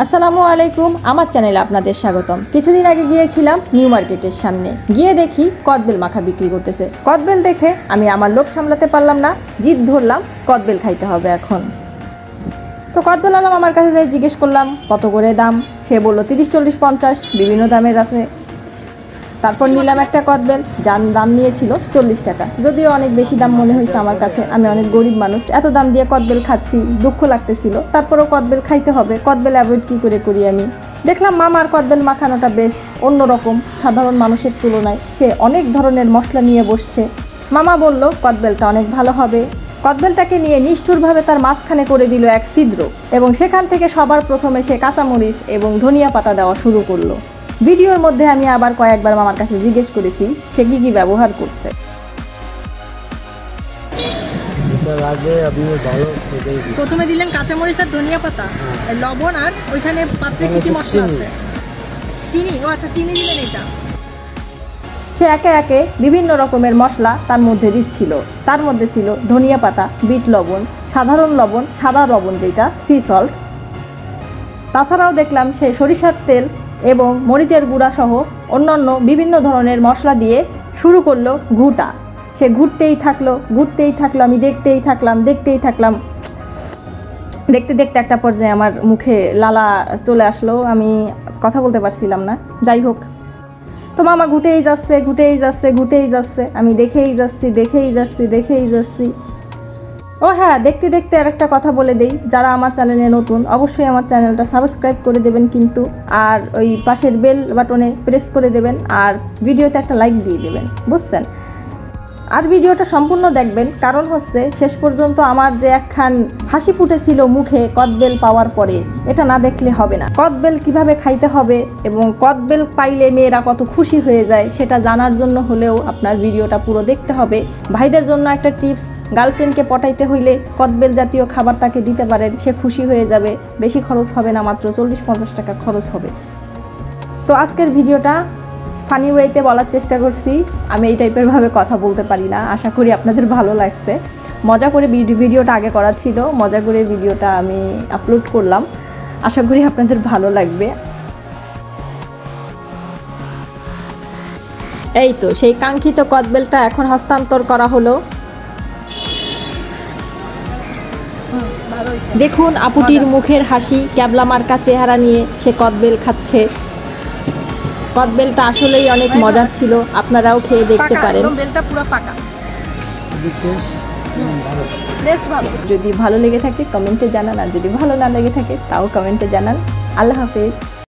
আসসালামু আলাইকুম, আমার চ্যানেলে আপনাদের স্বাগতম। কিছুদিন আগে গিয়েছিলাম নিউ মার্কেটের সামনে। গিয়ে দেখি কদবেল মাখা বিক্রি করতেছে। কদবেল দেখে আমি আমার লোভ সামলাতে পারলাম না, জিদ ধরলাম, কদবেল খাইতে হবে এখন। তো কদবেল আলম আমার কাছে যাই জিজ্ঞেস করলাম, কত করে দাম? সে বলল, তিরিশ, চল্লিশ, পঞ্চাশ, বিভিন্ন দামের আছে। তারপর নিলাম একটা কদবেল, যার দাম নিয়েছিল চল্লিশ টাকা। যদিও অনেক বেশি দাম মনে হয়েছে আমার কাছে, আমি অনেক গরিব মানুষ, এত দাম দিয়ে কদবেল খাচ্ছি, দুঃখ লাগতেছিল। তারপরেও কদবেল খাইতে হবে, কদবেল অ্যাভয়েড কি করে করি আমি? দেখলাম মামার কদবেল মাখানোটা বেশ অন্যরকম, সাধারণ মানুষের তুলনায়। সে অনেক ধরনের মশলা নিয়ে বসছে। মামা বলল, কদবেলটা অনেক ভালো হবে। কদবেলটাকে নিয়ে নিষ্ঠুরভাবে তার মাঝখানে করে দিল এক ছিদ্র, এবং সেখান থেকে সবার প্রথমে সে কাঁচামরিচ এবং ধনিয়া পাতা দেওয়া শুরু করল। ভিডিওর মধ্যে আমি আবার কয়েকবার মামার কাছে জিজ্ঞেস করেছি সে কি কি ব্যবহার করছে। প্রথমে দিলেন কাঁচামরিচ আর ধনিয়া পাতা লবণ আর ওইখানে পাত্রে কি কি মশলা চিনি। আছে? চিনি? ও আচ্ছা চিনি দিলেন এটা। সে একে একে বিভিন্ন রকমের মশলা তার মধ্যে দিচ্ছিল। তার মধ্যে ছিল ধনিয়া পাতা বিট লবণ সাধারণ লবণ সাদা লবণ যেটা সি সল্ট তাছাড়াও দেখলাম সে সরিষার তেল এবং মরিচের গুঁড়া সহ অন্যান্য বিভিন্ন ধরনের মশলা দিয়ে শুরু করল ঘুটা। সে ঘুরতেই থাকল ঘুরতেই থাকল, আমি দেখতেই থাকলাম দেখতেই থাকলাম। দেখতে দেখতে একটা পর্যায়ে আমার মুখে লালা চলে আসলো, আমি কথা বলতে পারছিলাম না। যাই হোক, তো মামা ঘুটেই যাচ্ছে ঘুটেই যাচ্ছে ঘুটেই যাচ্ছে। আমি দেখেই যাচ্ছি দেখেই যাচ্ছি দেখেই যাচ্ছি। ও হ্যাঁ দেখতে দেখতে আর একটা কথা বলে দেই। যারা আমার চ্যানেলে নতুন, অবশ্যই আমার চ্যানেলটা সাবস্ক্রাইব করে দেবেন কিন্তু, আর ওই পাশের বেল বাটনে প্রেস করে দেবেন, আর ভিডিওতে একটা লাইক দিয়ে দেবেন, বুঝছেন? আর ভিডিওটা সম্পূর্ণ দেখবেন, কারণ হচ্ছে শেষ পর্যন্ত আমার যে একখান হাসি ফুটেছিল মুখে কদবেল পাওয়ার পরে, এটা না দেখলে হবে না। কদবেল কীভাবে খাইতে হবে এবং কদবেল পাইলে মেয়েরা কত খুশি হয়ে যায়, সেটা জানার জন্য হলেও আপনার ভিডিওটা পুরো দেখতে হবে। ভাইদের জন্য একটা টিপস গার্লফ্রেন্ডকে পটাইতে হইলে কদবেল জাতীয় খাবার তাকে দিতে পারেন, সে খুশি হয়ে যাবে। বেশি খরচ হবে না, মাত্র চল্লিশ পঞ্চাশ টাকা খরচ হবে। তো আজকের ভিডিওটা ফানি ওয়েতে বলার চেষ্টা করছি। আমি এই টাইপের ভাবে কথা বলতে পারি না। আশা করি আপনাদের ভালো লাগছে। মজা করে ভিডিওটা আগে করা ছিল। মজা করে ভিডিওটা আমি আপলোড করলাম। আশা করি আপনাদের ভালো লাগবে। এই তো, সেই কাঙ্ক্ষিত কদবেলটা এখন হস্তান্তর করা হলো। দেখুন আপুটির মুখের হাসি ক্যাবলা মার্কা চেহারা নিয়ে সে কদবেল খাচ্ছে। কদবেলটা আসলেই অনেক মজার ছিল আপনারাও খেয়ে দেখতে পারেন। বেলটা পুরো পাকা। যদি ভালো লেগে থাকে কমেন্টে জানান আর যদি ভালো না লেগে থাকে তাও কমেন্টে জানান। আল্লাহ হাফেজ।